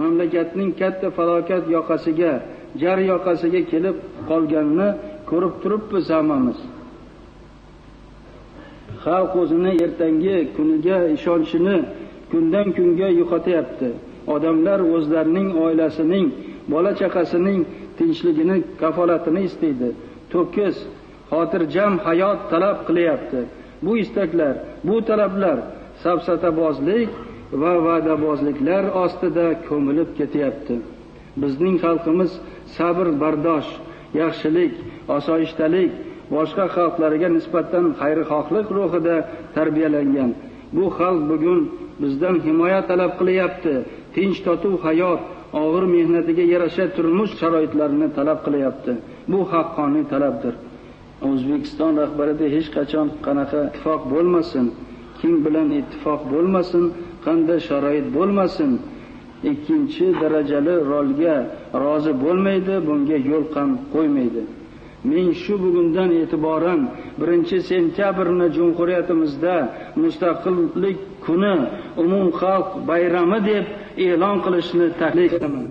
mamlakatning katta falokat yoqasiga jar yoqasiga kelib qolganini ko'rib turibmiz hammamiz. Xalq o'zini ertangi kuniga ishonchini kundan kunga yo'qotyapti. Odamlar o'zlarining oilasining bola chaqasining tinchligini kafolatini istaydi. To'kis xotirjam hayot talab qilyapti. Bu istaklar bu talablar safsatabozlik va va'dabozliklar ostida ko'milib ketyapti. Bizning xalqimiz sabr bardosh yaxshilik osoyishtalik boshqa xalqlarga nisbatan xayrixohlik ruhida tarbiyalangan. Bu xalq bugun bizdan himoya talab qilyapti. Tinch totuv hayot og'ir mehnatiga yarasha turmush sharoitlarini talab qilyapti. Bu haqqoniy talabdir. O'zbekiston rahbarida hech qachon qanaqa ittifoq bo'lmasin. Kim bilan ittifoq bo'lmasin qanday sharoit bo'lmasin ikkinchi darajali rolga rozi bo'lmaydi bunga yo'l ham qo'ymaydi. Men shu bugundan e'tiboran birinchi sentyabrni jumhuriyatimizda mustaqillik kuni umumxalq bayrami deb e'lon qilishni taklif qilaman